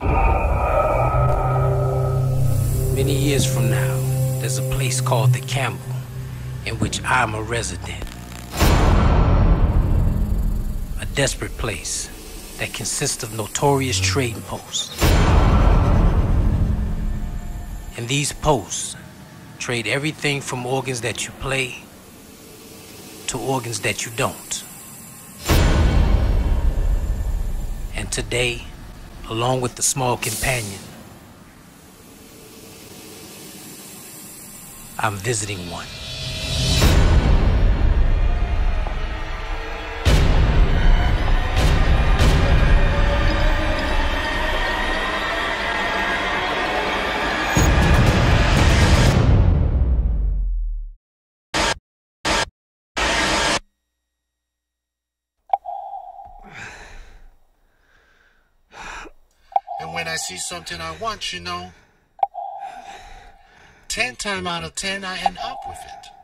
Many years from now, there's a place called the Campbell, in which I'm a resident. A desperate place that consists of notorious trading posts. And these posts trade everything from organs that you play to organs that you don't. And today, along with the small companion, I'm visiting one. When I see something I want, you know, ten times out of ten, I end up with it.